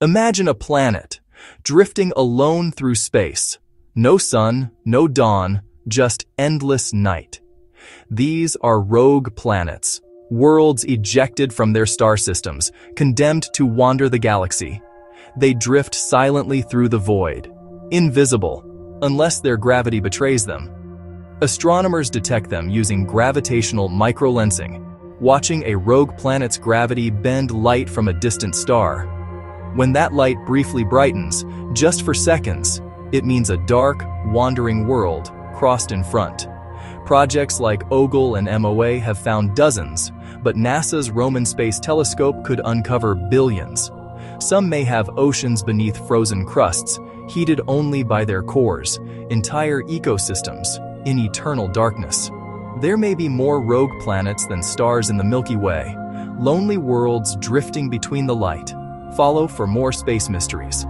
Imagine a planet, drifting alone through space. No sun, no dawn, just endless night. These are rogue planets, worlds ejected from their star systems, condemned to wander the galaxy. They drift silently through the void, invisible, unless their gravity betrays them. Astronomers detect them using gravitational microlensing, watching a rogue planet's gravity bend light from a distant star. When that light briefly brightens, just for seconds, it means a dark, wandering world crossed in front. Projects like OGLE and MOA have found dozens, but NASA's Roman Space Telescope could uncover billions. Some may have oceans beneath frozen crusts, heated only by their cores, entire ecosystems, in eternal darkness. There may be more rogue planets than stars in the Milky Way, lonely worlds drifting between the light. Follow for more space mysteries.